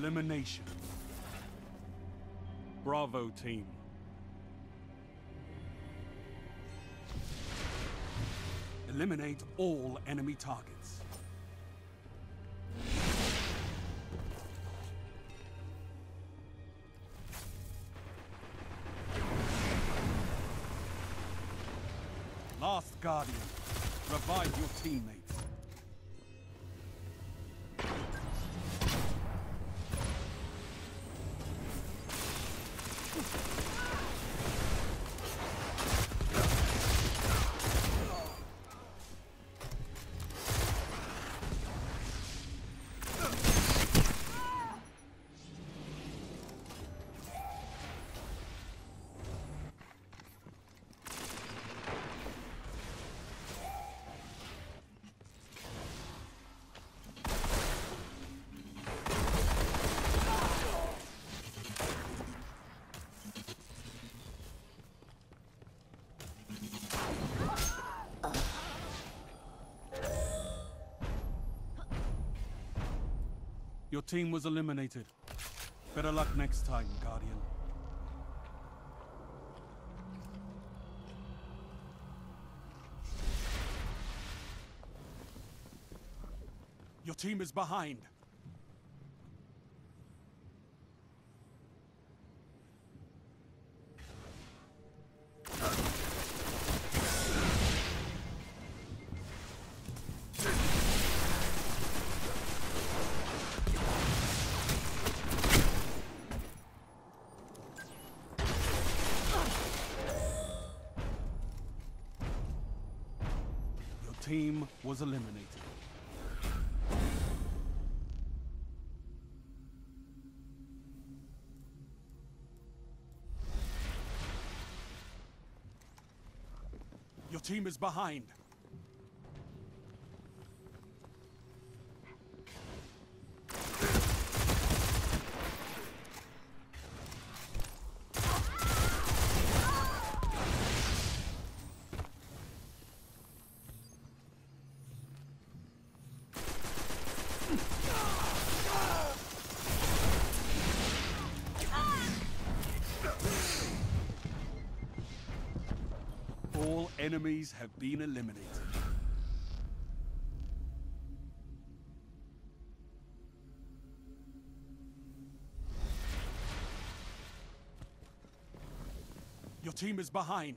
Elimination. Bravo team. Eliminate all enemy targets. Last Guardian. Revive your teammates. Your team was eliminated. Better luck next time, Guardian. Your team is behind. Team was eliminated. Your team is behind. Enemies have been eliminated. Your team is behind.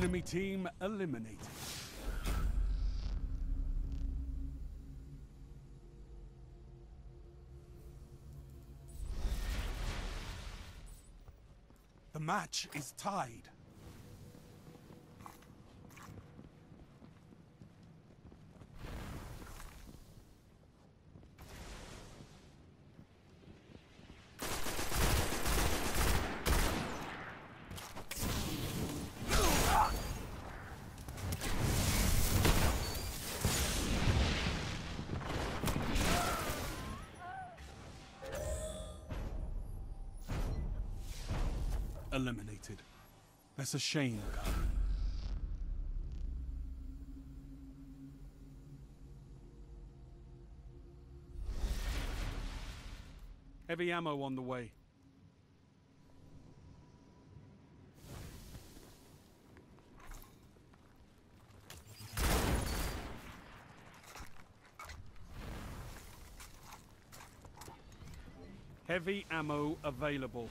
Enemy team eliminated. The match is tied. Eliminated. That's a shame. Heavy ammo on the way. Heavy ammo available.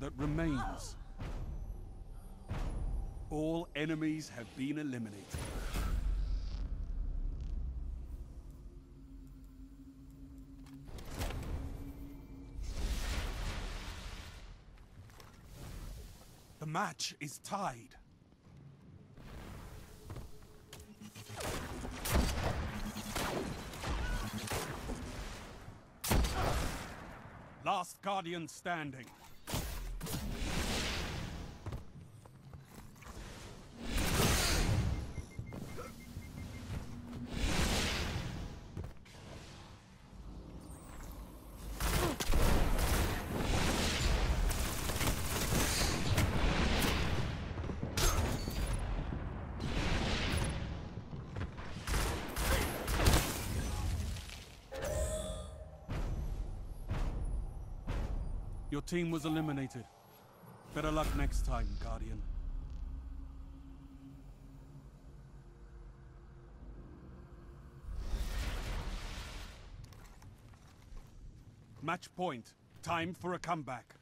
That remains. All enemies have been eliminated. The match is tied. Last Guardian standing. Your team was eliminated. Better luck next time, Guardian. Match point. Time for a comeback.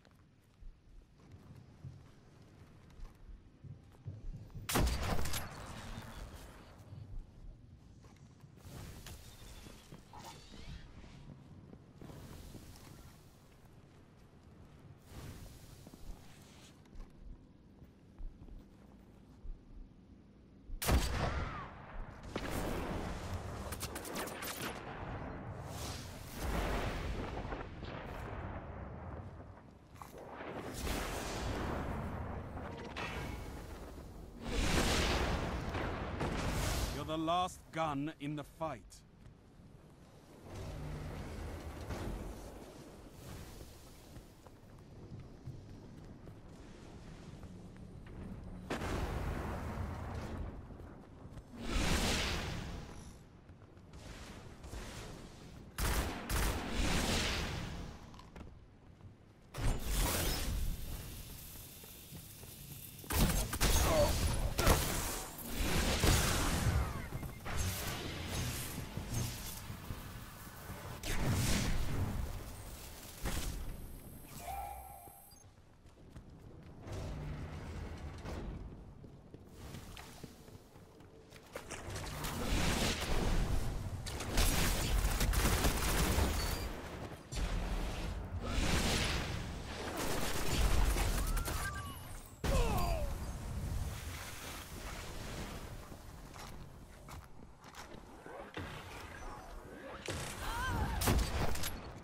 The last gun in the fight.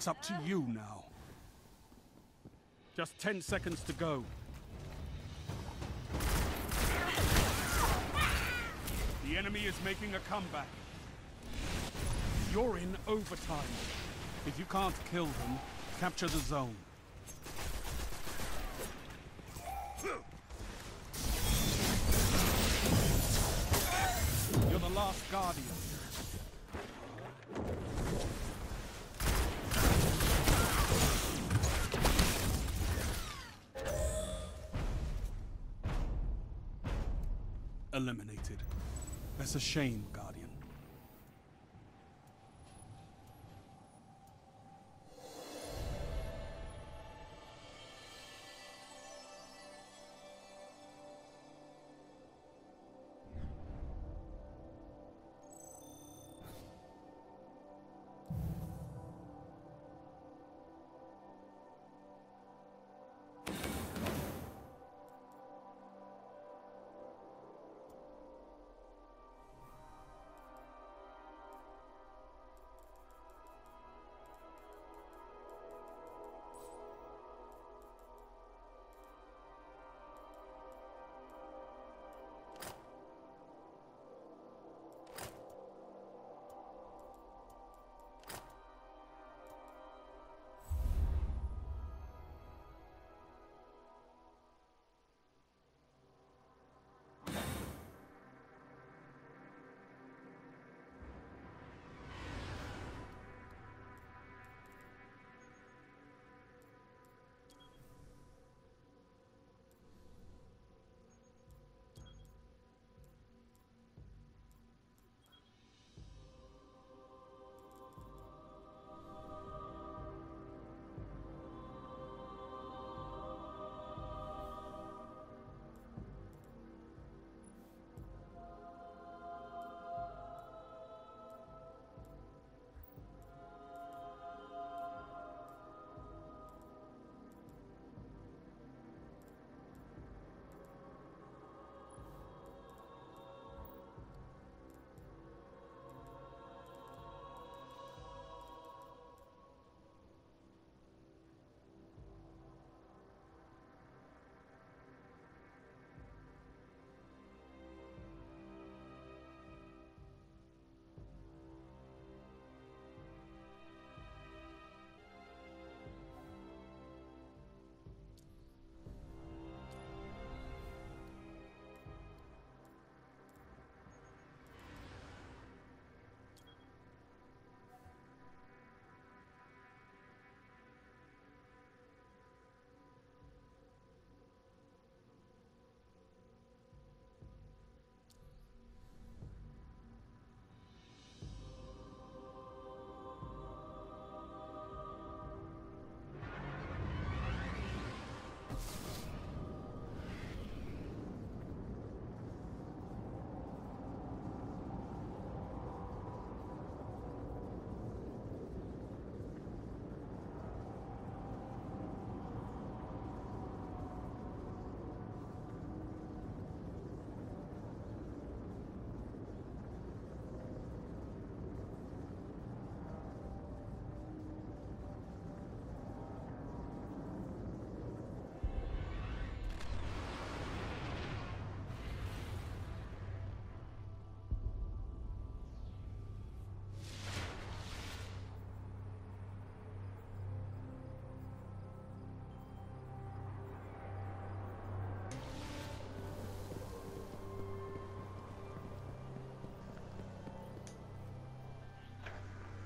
It's up to you now. Just 10 seconds to go. The enemy is making a comeback. You're in overtime. If you can't kill them, capture the zone. You're the last guardian. Eliminated. That's a shame,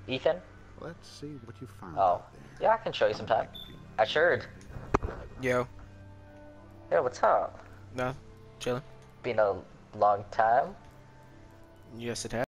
Ethan? Let's see what you found Oh. there. Yeah, I can show you sometime. sure. Yo, Yeah, what's up? no, chilling. Been a long time. Yes, it has.